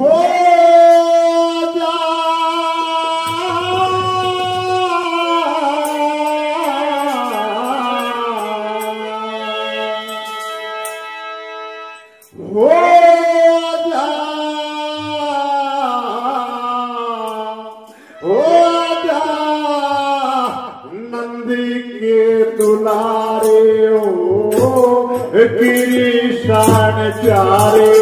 हो नंदी खे ते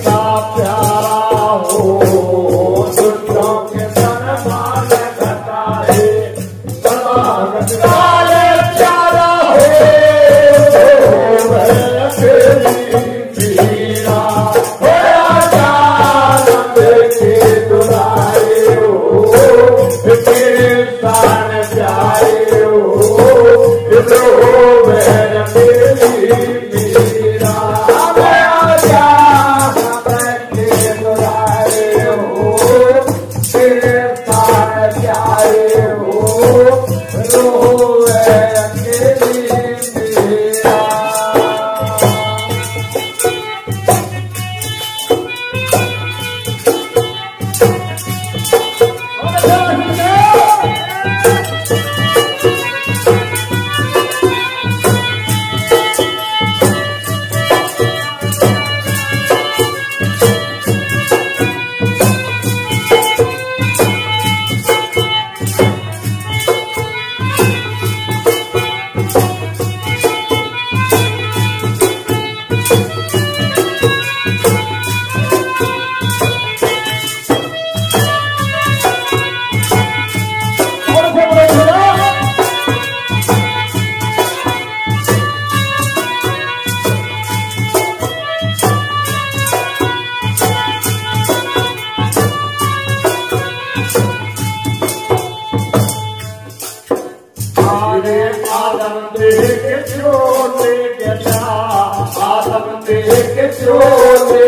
का प्यार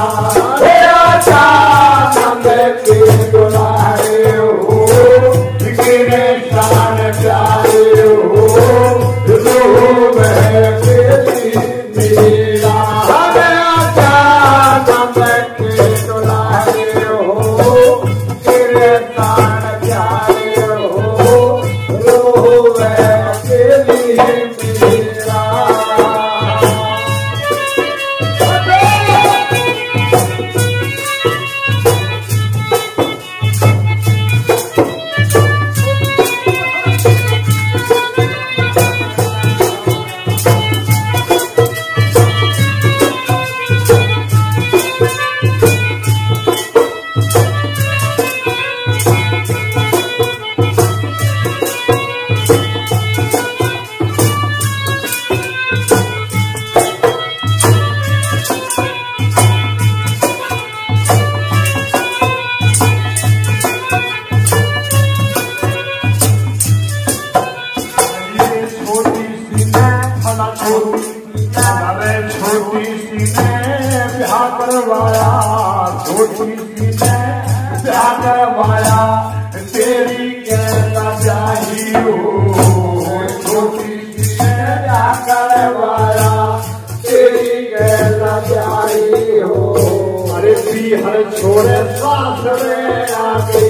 Oh. ब्याह करवाया छोटी सी ने ब्याह करवाया तेरी कहना चाहिए छोटी सी ने ब्याह करवाया तेरी कहना चाहिए हो अरे पी हर छोड़े सास में आके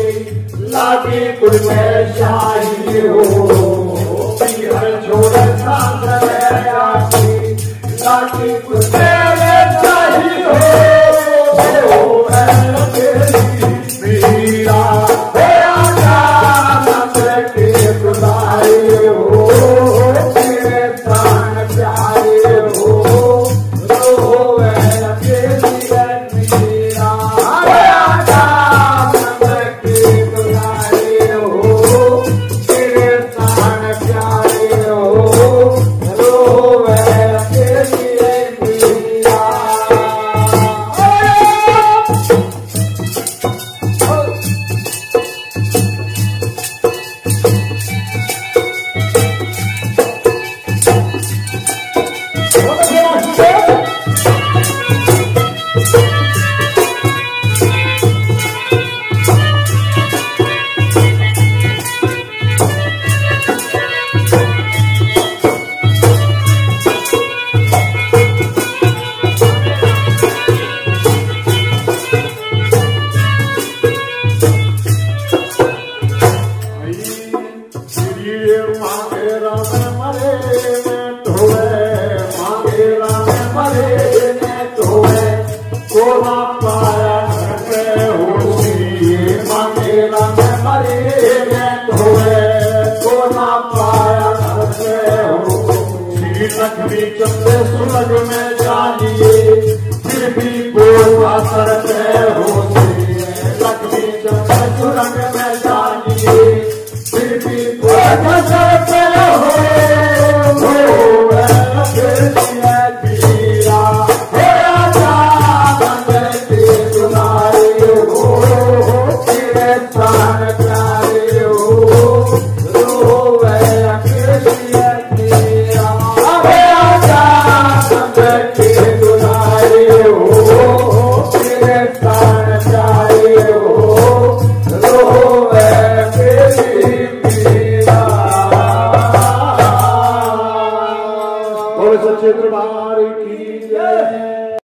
लागे कुल में चाहिए हो पी हर छोड़े सास में आके लागे कुल में Saraswati.